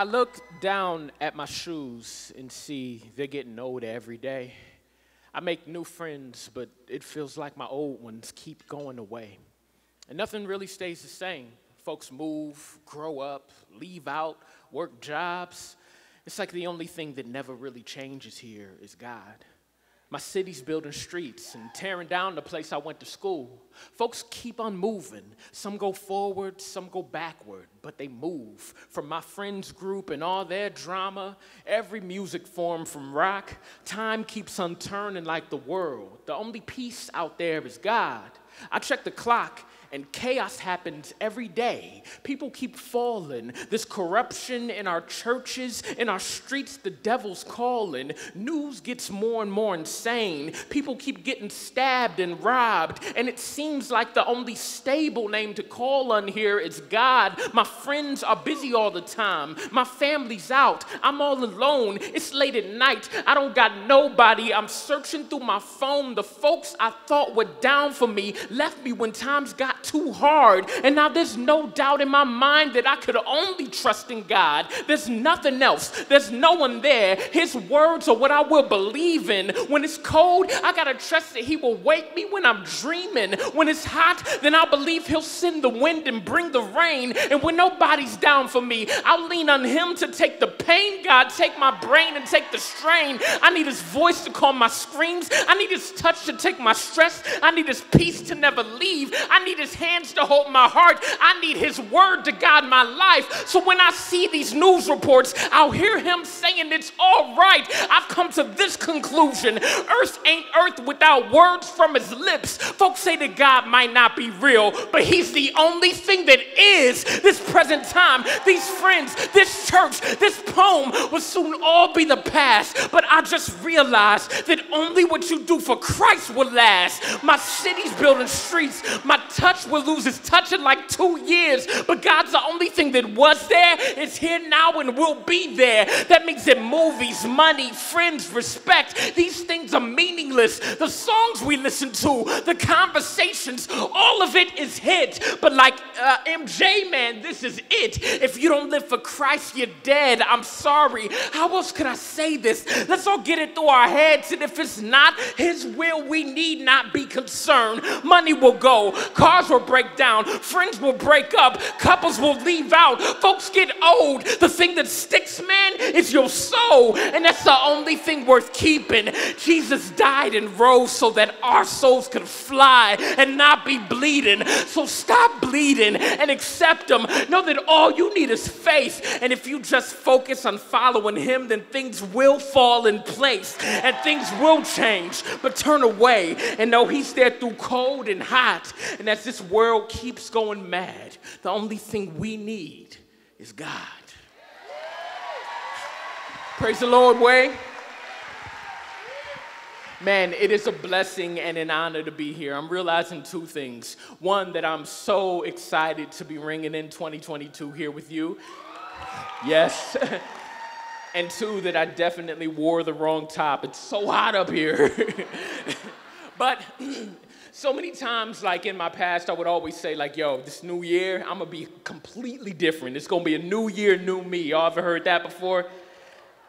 I look down at my shoes and see they're getting older every day. I make new friends, but it feels like my old ones keep going away. And nothing really stays the same. Folks move, grow up, leave out, work jobs. It's like the only thing that never really changes here is God. My city's building streets and tearing down the place I went to school. Folks keep on moving. Some go forward, some go backward, but they move. From my friends group and all their drama, every music form from rock, time keeps on turning like the world. The only peace out there is God. I check the clock and chaos happens every day. People keep falling. This corruption in our churches, in our streets, the devil's calling. News gets more and more insane. People keep getting stabbed and robbed, and it seems like the only stable name to call on here is God. My friends are busy all the time. My family's out. I'm all alone. It's late at night. I don't got nobody. I'm searching through my phone. The folks I thought were down for me left me when times got too hard. And now there's no doubt in my mind that I could only trust in God. There's nothing else, there's no one there. His words are what I will believe in. When it's cold, I gotta trust that He will wake me when I'm dreaming. When it's hot, then I'll believe He'll send the wind and bring the rain. And when nobody's down for me, I'll lean on Him to take the pain. God, take my brain and take the strain. I need His voice to calm my screams. I need His touch to take my stress. I need His peace to never leave. I need His hands to hold my heart. I need his word to guide my life. So when I see these news reports, I'll hear him saying it's all right. I've come to this conclusion. Earth ain't earth without words from his lips. Folks say that God might not be real, but he's the only thing that is this present time. These friends, this church, this poem will soon all be the past. But I just realized that only what you do for Christ will last. My city's streets, my touch will lose its touch in like two years. But God's the only thing that was there, is here now, and will be there. That means that movies, money, friends, respect, these things are meaningless. The songs we listen to, the conversations, all of it is hit. But like uh, MJ, man, this is it. If you don't live for Christ, you're dead. I'm sorry. How else could I say this? Let's all get it through our heads. And if it's not His will, we need not be concerned. Money will go, cars will break down, friends will break up, couples will leave out, folks get old. The thing that sticks, man, is your soul, and that's the only thing worth keeping. Jesus died and rose so that our souls could fly and not be bleeding. So stop bleeding and accept Him. Know that all you need is faith, and if you just focus on following Him, then things will fall in place and things will change. But turn away and know He's there through cold and hot, and as this world keeps going mad, the only thing we need is God. Praise the Lord, Way. Man, it is a blessing and an honor to be here. I'm realizing two things. One, that I'm so excited to be ringing in 2022 here with you. Yes. and two, that I definitely wore the wrong top. It's so hot up here. but so many times, like in my past, I would always say, like, yo, this new year, I'm gonna be completely different. It's gonna be a new year, new me. Y'all ever heard that before?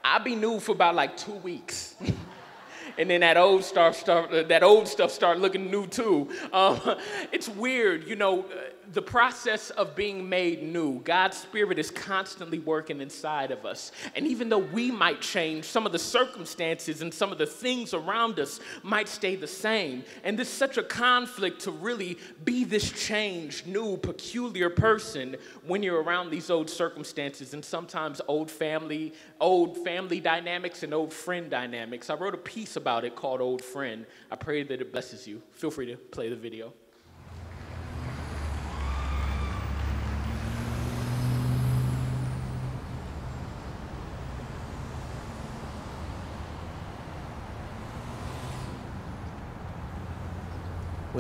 I'll be new for about like two weeks. and then that old stuff start, that old stuff start looking new too. Um, it's weird, you know the process of being made new, God's Spirit is constantly working inside of us. And even though we might change, some of the circumstances and some of the things around us might stay the same. And there's such a conflict to really be this changed, new, peculiar person when you're around these old circumstances and sometimes old family, old family dynamics and old friend dynamics. I wrote a piece about it called Old Friend. I pray that it blesses you. Feel free to play the video.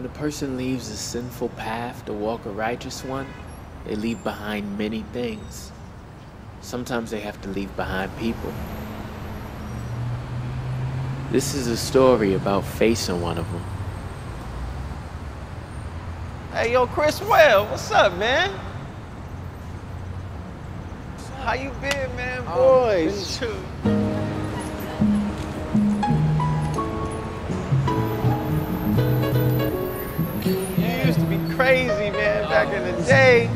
When a person leaves a sinful path to walk a righteous one, they leave behind many things. Sometimes they have to leave behind people. This is a story about facing one of them. Hey, yo, Chris Webb, what's up, man? How you been, man? Oh, Boys. you back in the day.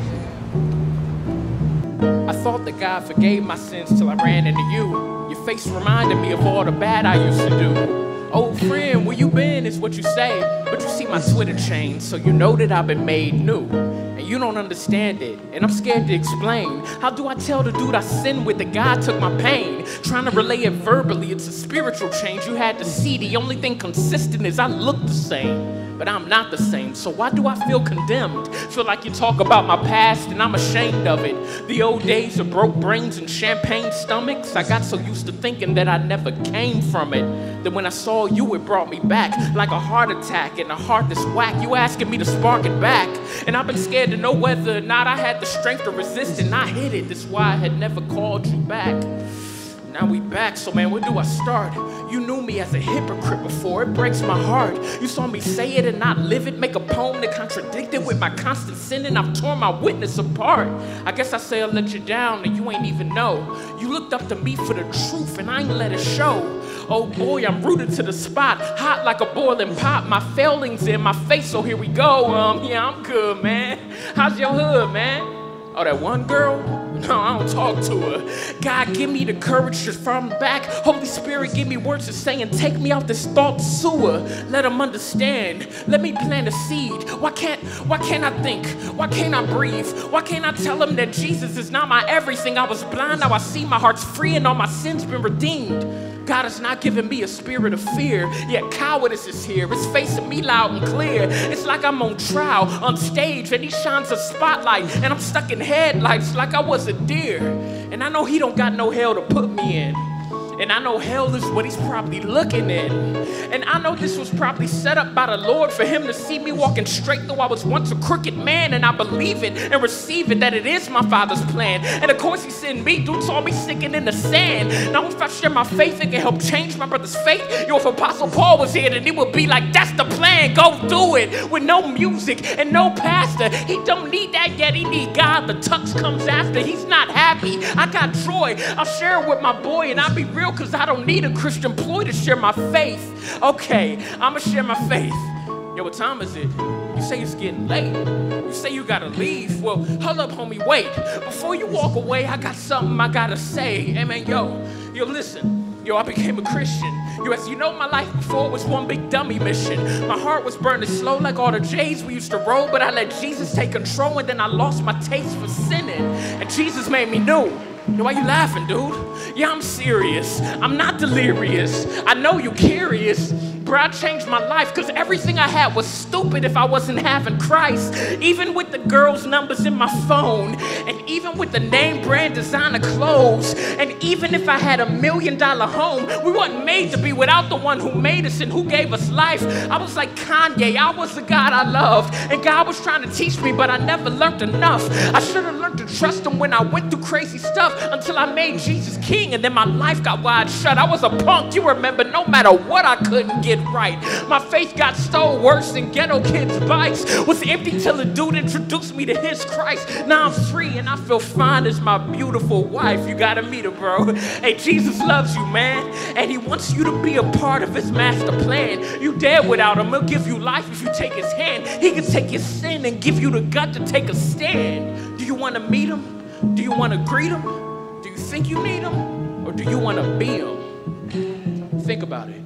I thought that God forgave my sins till I ran into you. Your face reminded me of all the bad I used to do. Old friend, where you been is what you say, but you see my Twitter chain, so you know that I've been made new. And you don't understand it, and I'm scared to explain. How do I tell the dude I sin with that God took my pain? Trying to relay it verbally, it's a spiritual change you had to see. The only thing consistent is I look the same but I'm not the same. So why do I feel condemned? Feel like you talk about my past and I'm ashamed of it. The old days of broke brains and champagne stomachs. I got so used to thinking that I never came from it. That when I saw you, it brought me back like a heart attack and a heart that's whack. You asking me to spark it back. And I've been scared to know whether or not I had the strength to resist and I hit it. That's why I had never called you back. Now we back, so man, where do I start? You knew me as a hypocrite before, it breaks my heart. You saw me say it and not live it, make a poem that it with my constant sinning. I've torn my witness apart. I guess I say I let you down and you ain't even know. You looked up to me for the truth and I ain't let it show. Oh boy, I'm rooted to the spot, hot like a boiling pot. My failings in my face, so here we go. Um, yeah, I'm good, man. How's your hood, man? Oh, that one girl? No, I don't talk to her. God, give me the courage to from back. Holy Spirit, give me words to say and take me out this thought sewer. Let them understand. Let me plant a seed. Why can't why can't I think? Why can't I breathe? Why can't I tell them that Jesus is not my everything? I was blind, now I see my heart's free and all my sins been redeemed. God has not given me a spirit of fear, yet cowardice is here. It's facing me loud and clear. It's like I'm on trial on stage and he shines a spotlight and I'm stuck in headlights like I was a deer. And I know he don't got no hell to put me in. And I know hell is what he's probably looking at. And I know this was probably set up by the Lord for him to see me walking straight though I was once a crooked man. And I believe it and receive it that it is my Father's plan. And of course, he sent me. Dude saw me sinking in the sand. Now, if I share my faith, it can help change my brother's fate. Yo, if Apostle Paul was here, then he would be like, that's the plan. Go do it with no music and no pastor. He don't need that yet. He need God. The tux comes after. He's not happy. I got joy. I'll share it with my boy and I'll be real because I don't need a Christian ploy to share my faith. Okay, I'ma share my faith. Yo, what time is it? You say it's getting late. You say you gotta leave. Well, hold up, homie, wait. Before you walk away, I got something I gotta say. Hey, man, yo, yo, listen. Yo, I became a Christian. Yo, as you know, my life before was one big dummy mission. My heart was burning slow like all the J's we used to roll, but I let Jesus take control and then I lost my taste for sinning. And Jesus made me new. Why you laughing, dude? Yeah, I'm serious. I'm not delirious. I know you're curious. Bro, I changed my life because everything I had was stupid if I wasn't having Christ. Even with the girls' numbers in my phone, and even with the name brand designer clothes, and even if I had a million dollar home, we weren't made to be without the one who made us and who gave us life. I was like Kanye, I was the God I loved, and God was trying to teach me, but I never learned enough. I should have learned to trust Him when I went through crazy stuff until I made Jesus King, and then my life got wide shut. I was a punk, you remember, no matter what I couldn't get right. My faith got stole worse than ghetto kids' bikes. Was empty till a dude introduced me to his Christ. Now I'm free and I feel fine as my beautiful wife. You gotta meet her, bro. Hey, Jesus loves you, man, and he wants you to be a part of his master plan. You dead without him, he'll give you life if you take his hand. He can take your sin and give you the gut to take a stand. Do you wanna meet him? Do you wanna greet him? Do you think you need him? Or do you wanna be him? Think about it.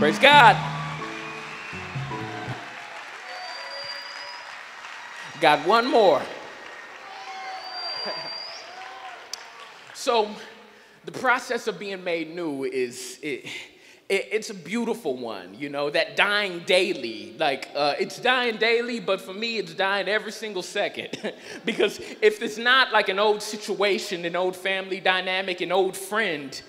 Praise God. Got one more. so, the process of being made new is it, it, it's a beautiful one. You know that dying daily, like uh, it's dying daily, but for me, it's dying every single second. because if it's not like an old situation, an old family dynamic, an old friend,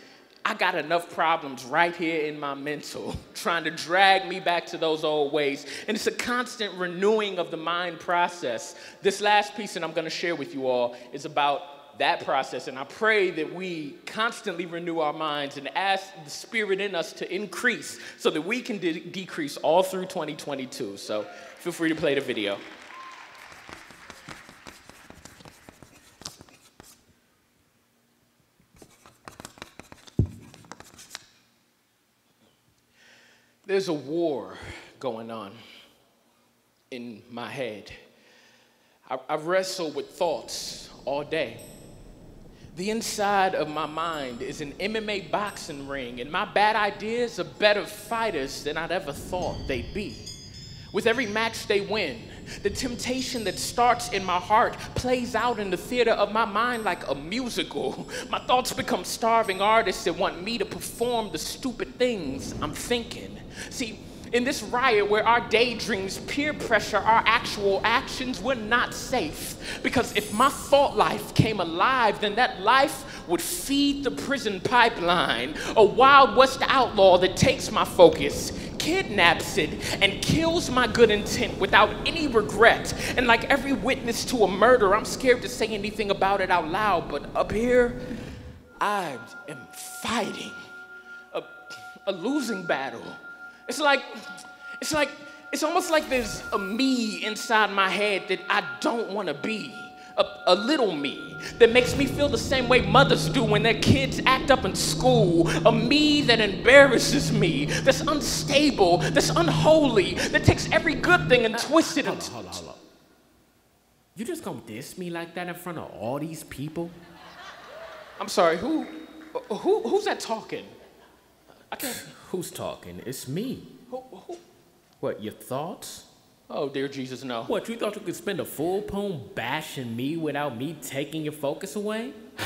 I got enough problems right here in my mental trying to drag me back to those old ways. And it's a constant renewing of the mind process. This last piece that I'm going to share with you all is about that process. And I pray that we constantly renew our minds and ask the Spirit in us to increase so that we can de- decrease all through 2022. So feel free to play the video. There's a war going on in my head. I, I wrestle with thoughts all day. The inside of my mind is an MMA boxing ring, and my bad ideas are better fighters than I'd ever thought they'd be. With every match they win, the temptation that starts in my heart plays out in the theater of my mind like a musical. My thoughts become starving artists that want me to perform the stupid things I'm thinking. See, in this riot where our daydreams peer pressure our actual actions, we're not safe. Because if my thought life came alive, then that life would feed the prison pipeline. A Wild West outlaw that takes my focus, kidnaps it, and kills my good intent without any regret. And like every witness to a murder, I'm scared to say anything about it out loud, but up here, I am fighting a, a losing battle. It's like, it's like, it's almost like there's a me inside my head that I don't want to be. A, a, little me that makes me feel the same way mothers do when their kids act up in school. A me that embarrasses me, that's unstable, that's unholy, that takes every good thing and twists it into. Hold on, hold on. You just gonna diss me like that in front of all these people? I'm sorry, who, who who's that talking? I can't. Who's talking? It's me. Who, who? What, your thoughts? Oh, dear Jesus, no. What, you thought you could spend a full poem bashing me without me taking your focus away?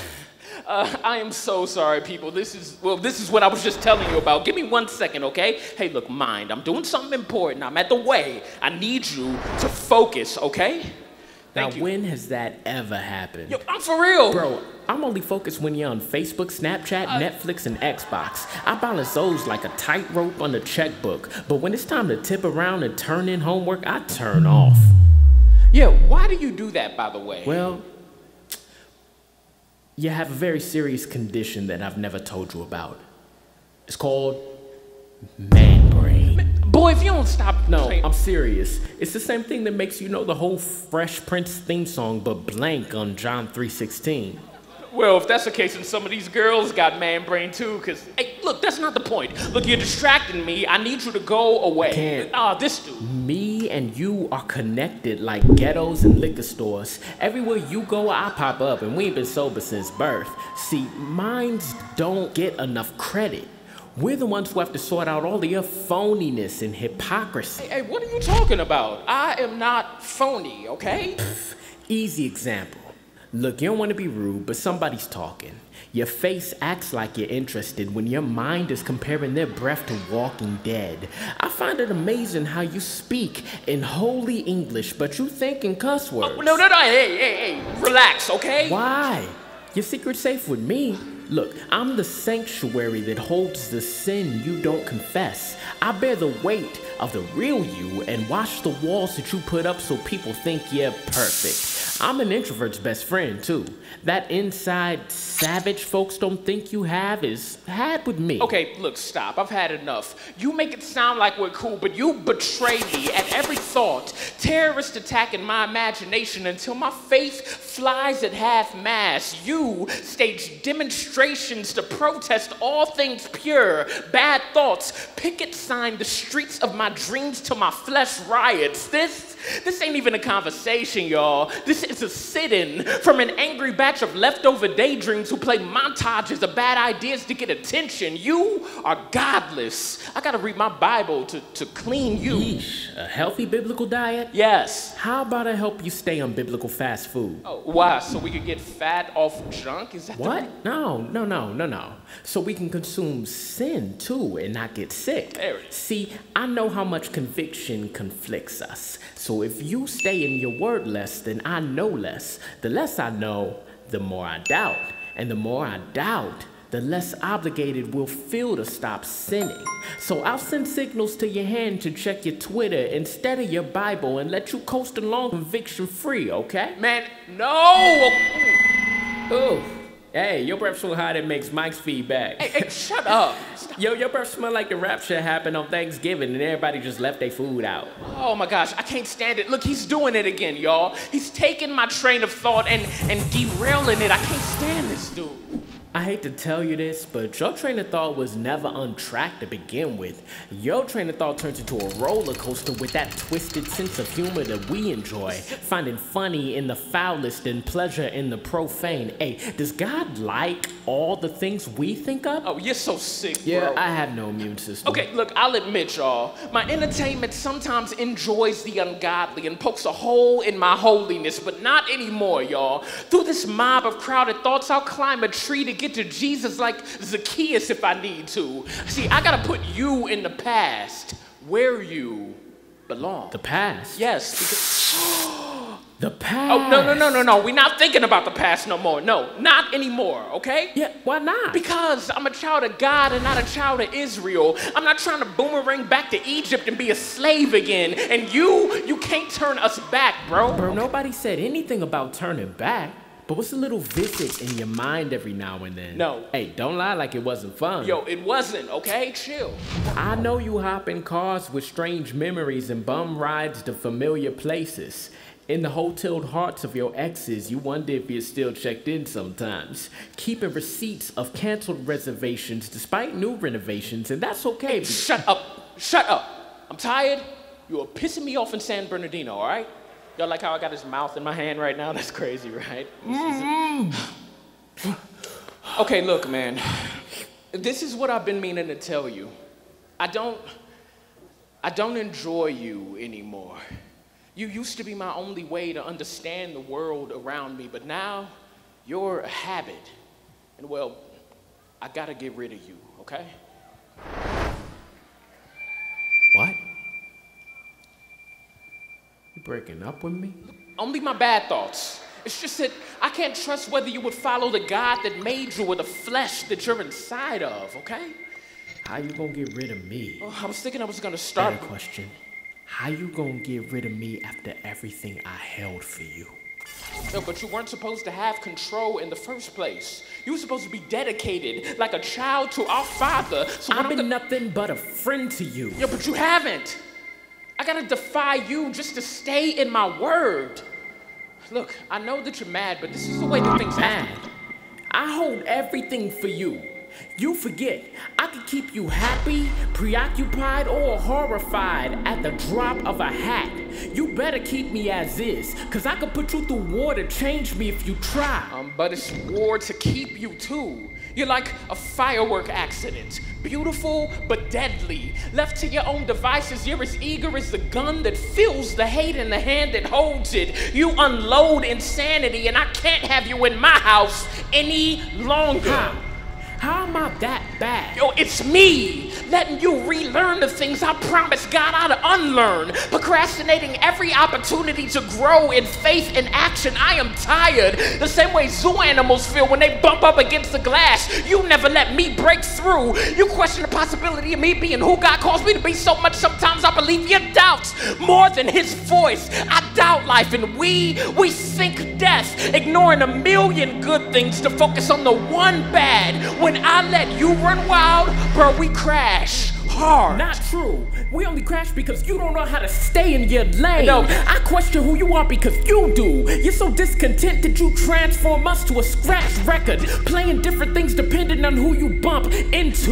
Uh, I am so sorry, people. This is, well, this is what I was just telling you about. Give me one second, okay? Hey, look, mind, I'm doing something important. I'm at the way. I need you to focus, okay? Now, you. when has that ever happened? Yo, I'm for real. Bro, I'm only focused when you're on Facebook, Snapchat, uh, Netflix, and Xbox. I balance those like a tightrope on a checkbook. But when it's time to tip around and turn in homework, I turn off. Yeah, why do you do that, by the way? Well, you have a very serious condition that I've never told you about. It's called man brain. Boy, if you don't stop. No, I'm serious. It's the same thing that makes you know the whole Fresh Prince theme song, but blank on John 3:16. Well, if that's the case, then some of these girls got man brain too. Cause, hey, look, that's not the point. Look, you're distracting me. I need you to go away. Can't. Ah, this dude. Me and you are connected like ghettos and liquor stores. Everywhere you go, I pop up, and we ain't been sober since birth. See, minds don't get enough credit. We're the ones who have to sort out all the phoniness and hypocrisy. Hey, what are you talking about? I am not phony, okay? Easy example. Look, you don't want to be rude, but somebody's talking. Your face acts like you're interested when your mind is comparing their breath to Walking Dead. I find it amazing how you speak in holy English, but you think in cuss oh, words. No, no, no. Hey, hey, hey. Relax, okay? Why? Your secret's safe with me. Look, I'm the sanctuary that holds the sin you don't confess. I bear the weight of the real you and wash the walls that you put up so people think you're perfect. I'm an introvert's best friend, too. That inside savage folks don't think you have is had with me. Okay, look, stop. I've had enough. You make it sound like we're cool, but you betray me at every thought. Terrorist attack in my imagination until my faith flies at half mast. You stage demonstrations to protest all things pure. Bad thoughts. Picket sign the streets of my dreams till my flesh riots. This this ain't even a conversation, y'all. This is a sit-in from an angry batch of leftover daydreams who play montages of bad ideas to get attention. You are godless. I gotta read my Bible to, to clean you. Yeesh, a healthy biblical diet? Yes. How about I help you stay on biblical fast food? Oh, why? So we could get fat off junk? Is that what? the-? No, no, no, no, no. So we can consume sin too and not get sick. There it is. See, I know how much conviction conflicts us. So if you stay in your word less, then I know less. The less I know, the more I doubt. And the more I doubt, the less obligated we'll feel to stop sinning. So I'll send signals to your hand to check your Twitter instead of your Bible and let you coast along conviction free, okay? Man, no! Hey, your breath so hot it makes mic's feedback. Hey, hey, shut oh, up. Yo, your breath smell like the rapture happened on Thanksgiving and everybody just left their food out. Oh my gosh, I can't stand it. Look, he's doing it again, y'all. He's taking my train of thought and, and derailing it. I can't stand this dude. I hate to tell you this, but your train of thought was never on track to begin with. Your train of thought turns into a roller coaster with that twisted sense of humor that we enjoy, finding funny in the foulest and pleasure in the profane. Hey, does God like all the things we think of? Oh, you're so sick, yeah, bro. I have no immune system. Okay, look, I'll admit, y'all, my entertainment sometimes enjoys the ungodly and pokes a hole in my holiness, but not anymore, y'all. Through this mob of crowded thoughts, I'll climb a tree to get to Jesus like Zacchaeus if I need to. See, I gotta put you in the past where you belong. The past? yes, because. The past? Oh, no, no, no, no, no. We're not thinking about the past no more. No, not anymore, okay? Yeah, why not? Because I'm a child of God and not a child of Israel. I'm not trying to boomerang back to Egypt and be a slave again. And you, you can't turn us back, bro. Bro, nobody said anything about turning back. But what's a little visit in your mind every now and then? No. Hey, don't lie like it wasn't fun. Yo, it wasn't, okay? Chill. I know you hop in cars with strange memories and bum rides to familiar places. In the hoteled hearts of your exes, you wonder if you're still checked in sometimes. Keeping receipts of canceled reservations despite new renovations, and that's okay. be- Shut up. Shut up. I'm tired. You are pissing me off in San Bernardino, all right? Y'all like how I got his mouth in my hand right now? That's crazy, right? Mm-hmm. okay, look, man. This is what I've been meaning to tell you. I don't I don't enjoy you anymore. You used to be my only way to understand the world around me, but now you're a habit. And well, I gotta get rid of you, okay? What? Breaking up with me? Only my bad thoughts. It's just that I can't trust whether you would follow the God that made you or the flesh that you're inside of, okay? How you gonna get rid of me? Oh, I was thinking I was gonna start. Better question. How you gonna get rid of me after everything I held for you? No, but you weren't supposed to have control in the first place. You were supposed to be dedicated like a child to our Father. So I've been nothing but a friend to you. Yeah, but you haven't. I gotta defy you just to stay in my word. Look, I know that you're mad, but this is the way that things happen. I hold everything for you. You forget, I can keep you happy, preoccupied, or horrified at the drop of a hat. You better keep me as is, cause I can put you through war to change me if you try. Um, but it's war to keep you too. You're like a firework accident. Beautiful but deadly. Left to your own devices, you're as eager as the gun that fills the hate in the hand that holds it. You unload insanity, and I can't have you in my house any longer. How? How am I that bad? Yo, it's me letting you relearn the things I promised God I'd unlearn, procrastinating every opportunity to grow in faith and action. I am tired. The same way zoo animals feel when they bump up against the glass. You never let me break through. You question the possibility of me being who God calls me to be so much sometimes I believe your doubts more than his voice. I doubt life and we we think death, ignoring a million good things to focus on the one bad. When I let you run wild, bro, we crash hard. Not true. We only crash because you don't know how to stay in your lane. No. I question who you are because you do. You're so discontent that you transform us to a scratch record, playing different things depending on who you bump into.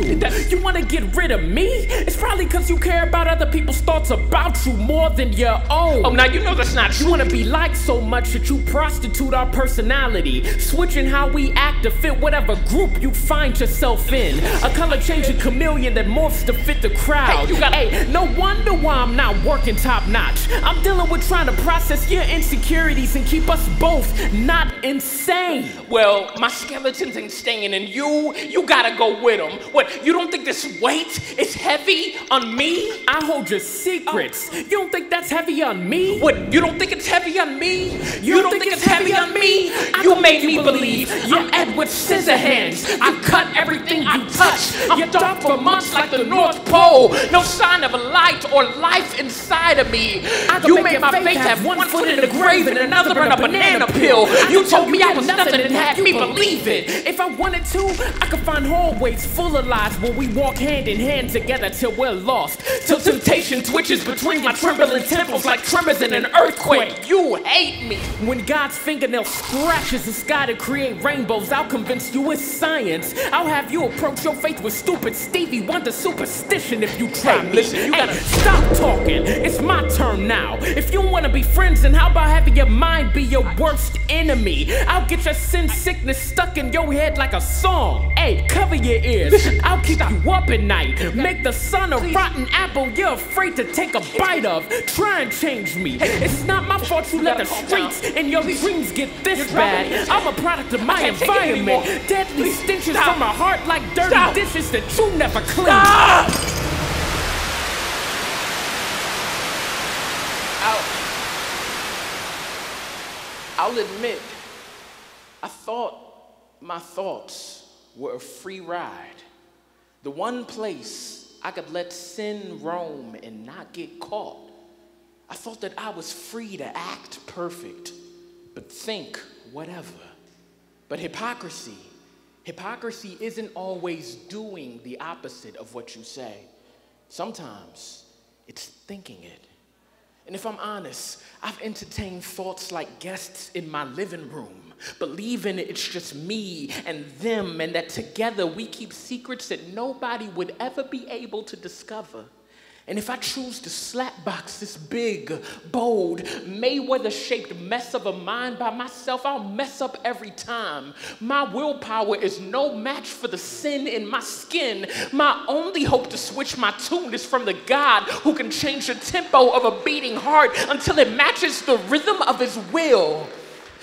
You want to get rid of me? It's probably because you care about other people's thoughts about you more than your own. Oh, now you know that's not true. You wanna be liked so much that you prostitute our personality, switching how we act to fit whatever group you find yourself in. A color changing chameleon that morphs to fit the crowd. Hey, you gotta- Hey, no wonder why I'm not working top notch. I'm dealing with trying to process your insecurities and keep us both not insane. Well, my skeletons ain't staying, and you, you gotta go with them. What, you don't think this weight is heavy on me? I hold your secrets. Oh. You don't think that's heavy on me? What, you don't think it's heavy on me? You, You don't think, it's heavy on me? I You made me believe. I'm Edward Scissorhands. I cut everything I touch. I'm dark for months like the North Pole. No sign of have light or life inside of me. I You made my faith faith have have one foot in the grave and another in a banana peel. You told me I was nothing and had me believe it. If I wanted to, I could find hallways full of lies where we walk hand in hand together till we're lost. Till temptation twitches between my trembling temples like tremors in an earthquake. You hate me. When God's fingernail scratches the sky to create rainbows, I'll convince you it's science. I'll have you approach your faith with stupid Stevie Wonder superstition if you try Hey, me. listen, you Hey, gotta- stop talking. It's my turn now. If you wanna be friends, then how about having your mind be your worst enemy? I'll get your sin sickness stuck in your head like a song. Hey, cover your ears. I'll keep you up at night. Make the sun a rotten apple you're afraid to take a bite of. Try and change me. It's not my fault you let the streets and your dreams get this You're bad. I'm a product of my can't take it environment. Deadly Please, stenches stop. from my heart like dirty Stop. dishes that you never clean. I'll, admit, I thought my thoughts were a free ride. The one place I could let sin roam and not get caught. I thought that I was free to act perfect, but think whatever. But hypocrisy, hypocrisy isn't always doing the opposite of what you say. Sometimes it's thinking it. And if I'm honest, I've entertained thoughts like guests in my living room, believing it's just me and them, and that together we keep secrets that nobody would ever be able to discover. And if I choose to slapbox this big, bold, Mayweather shaped mess of a mind by myself, I'll mess up every time. My willpower is no match for the sin in my skin. My only hope to switch my tune is from the God who can change the tempo of a beating heart until it matches the rhythm of his will.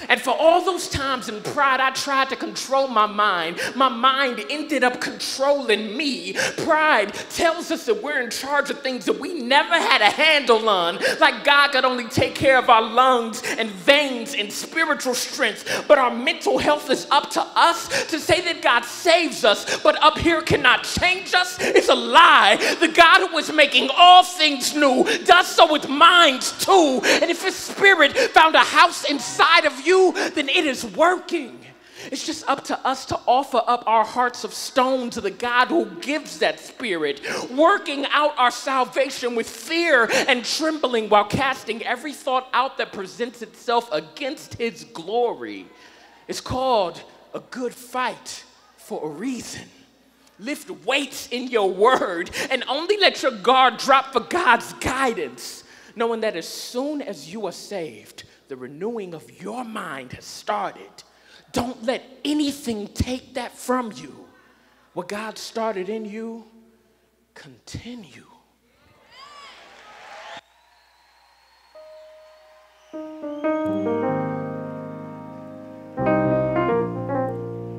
And for all those times in pride, I tried to control my mind. My mind ended up controlling me. Pride tells us that we're in charge of things that we never had a handle on. Like God could only take care of our lungs and veins and spiritual strength. But our mental health is up to us to say that God saves us, but up here cannot change us. It's a lie. The God who is making all things new does so with minds too. And if His Spirit found a house inside of you, then it is working. It's just up to us to offer up our hearts of stone to the God who gives that spirit, working out our salvation with fear and trembling while casting every thought out that presents itself against his glory. It's called a good fight for a reason. Lift weights in your word and only let your guard drop for God's guidance, knowing that as soon as you are saved, the renewing of your mind has started. Don't let anything take that from you. What God started in you, continue.